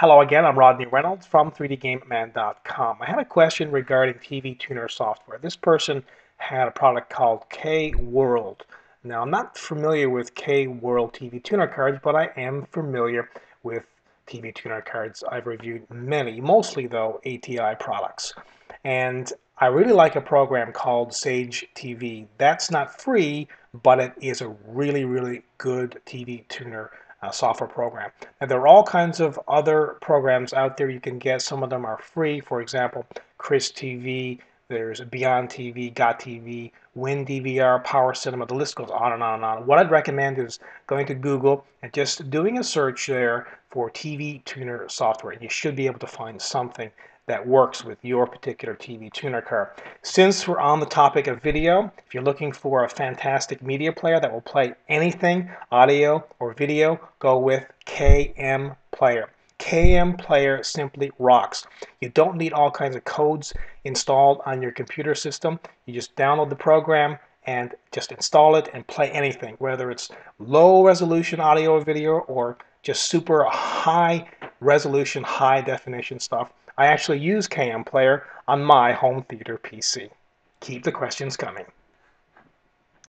Hello again, I'm Rodney Reynolds from 3dgameman.com. I had a question regarding TV tuner software. This person had a product called K-World. Now, I'm not familiar with K-World TV tuner cards, but I am familiar with TV tuner cards. I've reviewed many, mostly though ATI products. And I really like a program called Sage TV. That's not free, but it is a really, really good TV tuner uh, software program. And there are all kinds of other programs out there you can get. Some of them are free. For example, Chris TV, there's Beyond TV, Got TV, WinDVR, Power Cinema, the list goes on and on and on. What I'd recommend is going to Google and just doing a search there for TV tuner software. You should be able to find something that works with your particular TV tuner card. Since we're on the topic of video, if you're looking for a fantastic media player that will play anything, audio or video, go with KM Player. KM Player simply rocks. You don't need all kinds of codes installed on your computer system. You just download the program and just install it and play anything, whether it's low resolution audio or video or just super high resolution, high definition stuff. I actually use KM Player on my home theater PC. Keep the questions coming.